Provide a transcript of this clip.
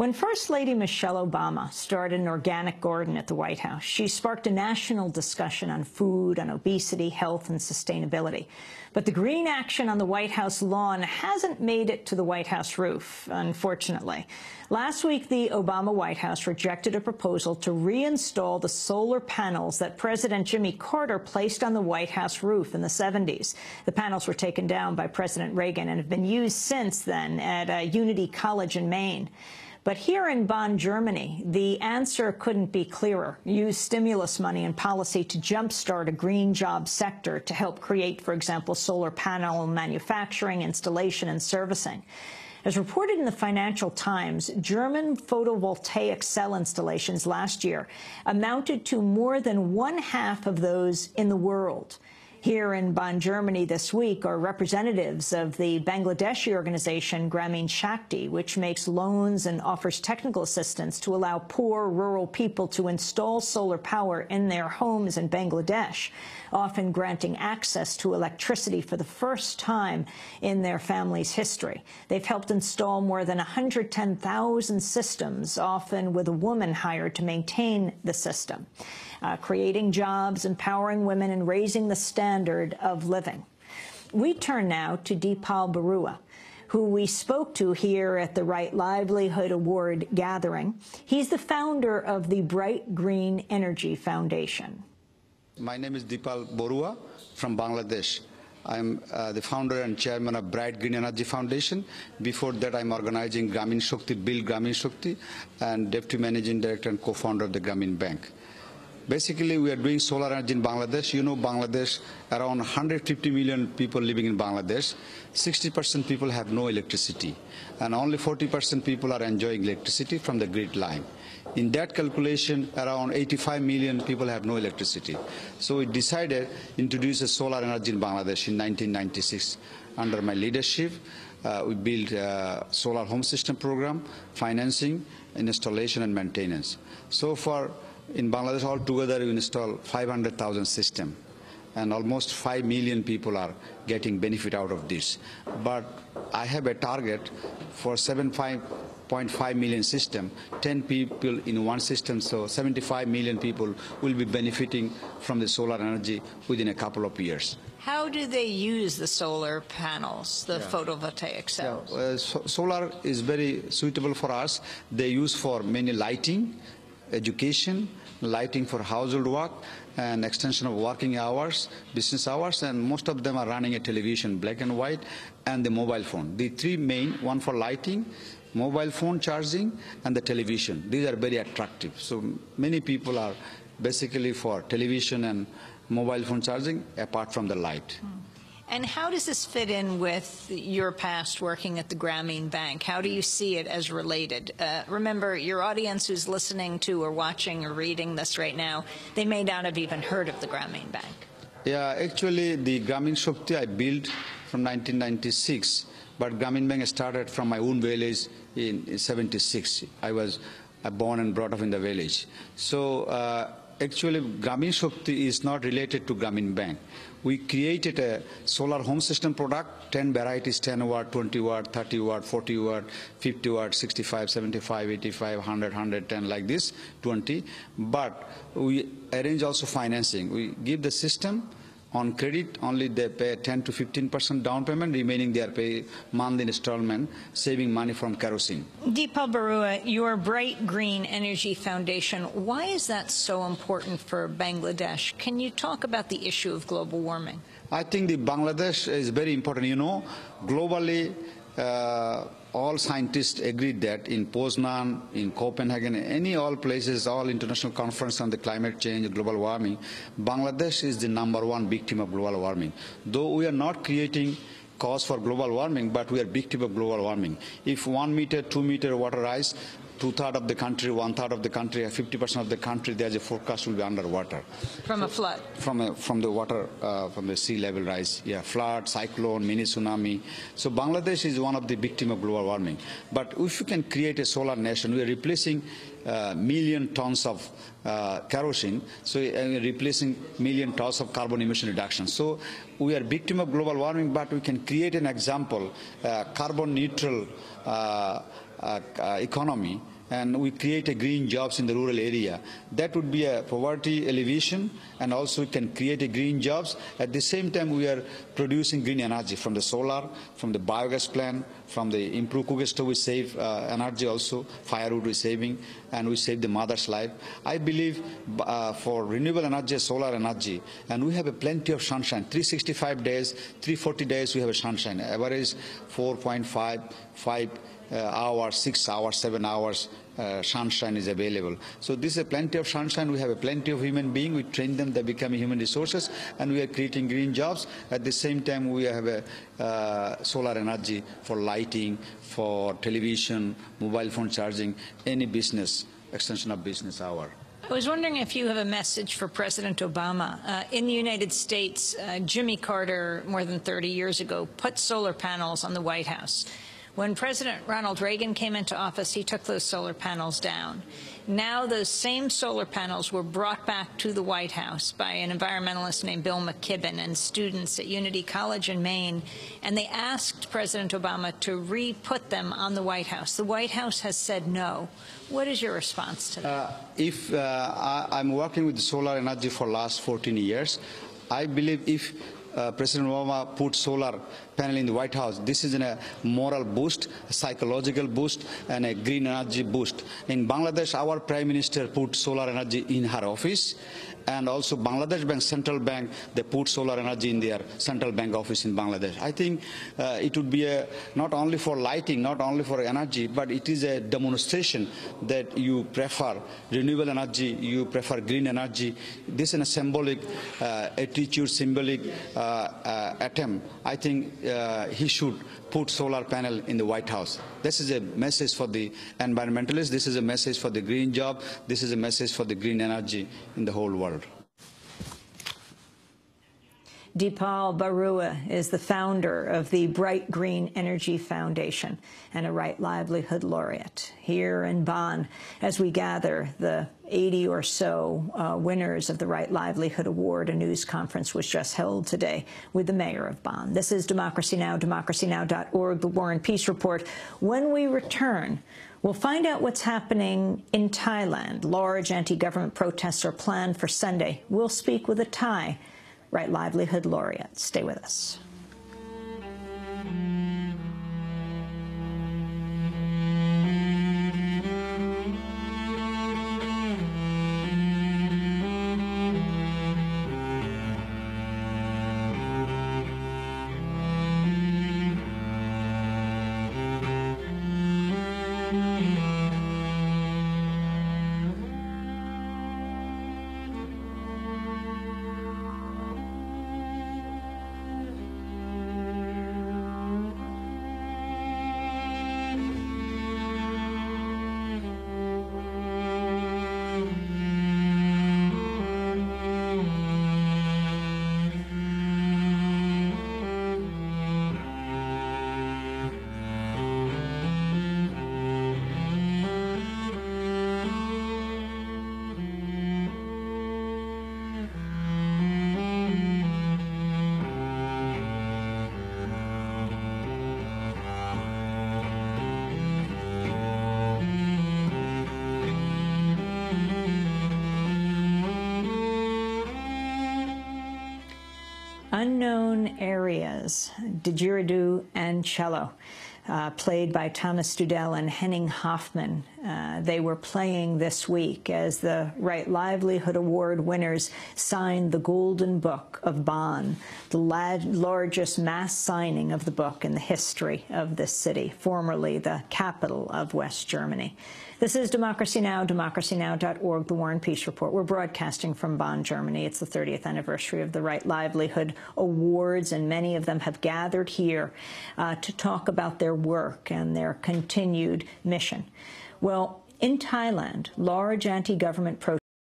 When First Lady Michelle Obama started an organic garden at the White House, she sparked a national discussion on food, on obesity, health, and sustainability. But the green action on the White House lawn hasn't made it to the White House roof, unfortunately. Last week, the Obama White House rejected a proposal to reinstall the solar panels that President Jimmy Carter placed on the White House roof in the 70s. The panels were taken down by President Reagan and have been used since then at uh, Unity College in Maine. But here in Bonn, Germany, the answer couldn't be clearer. Use stimulus money and policy to jumpstart a green job sector to help create, for example, solar panel manufacturing, installation and servicing. As reported in the Financial Times, German photovoltaic cell installations last year amounted to more than one half of those in the world. Here in Bonn, Germany this week are representatives of the Bangladeshi organization Grameen Shakti, which makes loans and offers technical assistance to allow poor rural people to install solar power in their homes in Bangladesh, often granting access to electricity for the first time in their family's history. They've helped install more than 110,000 systems, often with a woman hired to maintain the system uh, creating jobs, empowering women, and raising the standard of living. We turn now to Deepal Barua who we spoke to here at the Right Livelihood Award gathering. He's the founder of the Bright Green Energy Foundation. My name is Deepal Barua from Bangladesh. I'm uh, the founder and chairman of Bright Green Energy Foundation. Before that, I'm organizing Grameen Shakti, Build Grameen Shakti, and deputy managing director and co-founder of the Grameen Bank. Basically, we are doing solar energy in Bangladesh. You know, Bangladesh, around 150 million people living in Bangladesh. 60% people have no electricity, and only 40% people are enjoying electricity from the grid line. In that calculation, around 85 million people have no electricity. So we decided to introduce a solar energy in Bangladesh in 1996. Under my leadership, uh, we built a solar home system program, financing, installation, and maintenance. So far, in Bangladesh altogether we install 500,000 system and almost 5 million people are getting benefit out of this. But I have a target for 7.5 million system, 10 people in one system, so 75 million people will be benefiting from the solar energy within a couple of years. How do they use the solar panels, the yeah. photovoltaic cells? Yeah. Uh, so solar is very suitable for us. They use for many lighting, education, lighting for household work, and extension of working hours, business hours, and most of them are running a television, black and white, and the mobile phone. The three main, one for lighting, mobile phone charging, and the television. These are very attractive. So many people are basically for television and mobile phone charging apart from the light. Mm. And how does this fit in with your past working at the Grameen Bank? How do you see it as related? Uh, remember, your audience who's listening to or watching or reading this right now, they may not have even heard of the Grameen Bank. Yeah, actually, the Grameen Shakti I built from 1996, but Grameen Bank started from my own village in 76. I was uh, born and brought up in the village. So uh, actually Grameen Shakti is not related to Grameen Bank. We created a solar home system product, 10 varieties, 10 watt, 20 watt, 30 watt, 40 watt, 50 watt, 65, 75, 85, 100, 110 like this, 20. But we arrange also financing. We give the system on credit, only they pay 10 to 15 percent down payment, remaining they are pay monthly installment, saving money from kerosene. Deepal Barua, your Bright Green Energy Foundation, why is that so important for Bangladesh? Can you talk about the issue of global warming? I think the Bangladesh is very important. You know, globally, uh, all scientists agreed that in Poznan, in Copenhagen, any all places, all international conference on the climate change, global warming, Bangladesh is the number one victim of global warming. Though we are not creating cause for global warming, but we are victim of global warming. If one meter, two meter water rise, two-thirds of the country, one-third of the country, 50% of the country, there's a forecast will be underwater. From a flood? From, a, from the water, uh, from the sea level rise. Yeah, flood, cyclone, mini tsunami. So Bangladesh is one of the victim of global warming. But if we can create a solar nation, we are replacing uh, million tons of uh, kerosene, so uh, replacing million tons of carbon emission reduction. So we are victim of global warming, but we can create an example, uh, carbon neutral uh, uh, uh, economy and we create a green jobs in the rural area. That would be a poverty elevation and also we can create a green jobs. At the same time, we are producing green energy from the solar, from the biogas plant, from the improved cooking stove, we save uh, energy also, firewood we saving, and we save the mother's life. I believe uh, for renewable energy, solar energy, and we have a plenty of sunshine, 365 days, 340 days we have a sunshine, average 4.5, 5 uh, hours, 6 hours, 7 hours uh, sunshine is available. So this is plenty of sunshine. We have a plenty of human beings. We train them. They become human resources, and we are creating green jobs. At the same time, we have a uh, solar energy for lighting, for television, mobile phone charging, any business extension of business hour. I was wondering if you have a message for President Obama. Uh, in the United States, uh, Jimmy Carter, more than 30 years ago, put solar panels on the White House. When President Ronald Reagan came into office, he took those solar panels down. Now those same solar panels were brought back to the White House by an environmentalist named Bill McKibben and students at Unity College in Maine, and they asked President Obama to re-put them on the White House. The White House has said no. What is your response to that? Uh, if uh, I, am working with solar energy for last 14 years, I believe if uh, President Obama put solar panel in the White House. This is a moral boost, a psychological boost, and a green energy boost. In Bangladesh, our Prime Minister put solar energy in her office, and also Bangladesh Bank, Central Bank, they put solar energy in their Central Bank office in Bangladesh. I think uh, it would be a, not only for lighting, not only for energy, but it is a demonstration that you prefer renewable energy, you prefer green energy. This is a symbolic uh, attitude, symbolic uh, attempt. I think uh, he should put solar panel in the White House. This is a message for the environmentalists. This is a message for the green job. This is a message for the green energy in the whole world. Dipal Barua is the founder of the Bright Green Energy Foundation and a Right Livelihood laureate here in Bonn as we gather the 80 or so uh, winners of the Right Livelihood Award. A news conference was just held today with the mayor of Bonn. This is Democracy Now!, democracynow.org, the War and Peace Report. When we return, We'll find out what's happening in Thailand. Large anti-government protests are planned for Sunday. We'll speak with a Thai Right Livelihood laureate. Stay with us. Unknown areas, didgeridoo and cello. Uh, played by Thomas Studel and Henning Hoffman. Uh, they were playing this week as the Right Livelihood Award winners signed the Golden Book of Bonn, the largest mass signing of the book in the history of this city, formerly the capital of West Germany. This is Democracy Now!, democracynow.org, the War and Peace Report. We're broadcasting from Bonn, Germany. It's the 30th anniversary of the Right Livelihood Awards, and many of them have gathered here uh, to talk about their work and their continued mission. Well, in Thailand, large anti-government protests